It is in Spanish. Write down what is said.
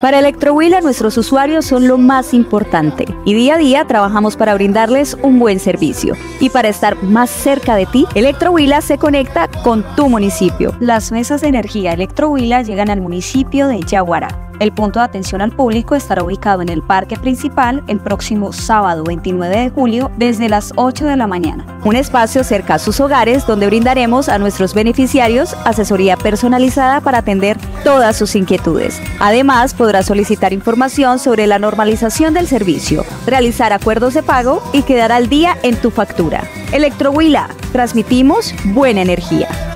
Para Electrohuila nuestros usuarios son lo más importante y día a día trabajamos para brindarles un buen servicio. Y para estar más cerca de ti, Electrohuila se conecta con tu municipio. Las mesas de energía Electrohuila llegan al municipio de Yaguará el punto de atención al público estará ubicado en el parque principal el próximo sábado 29 de julio desde las 8 de la mañana. Un espacio cerca a sus hogares donde brindaremos a nuestros beneficiarios asesoría personalizada para atender todas sus inquietudes. Además, podrá solicitar información sobre la normalización del servicio, realizar acuerdos de pago y quedar al día en tu factura. Electrohuila, transmitimos buena energía.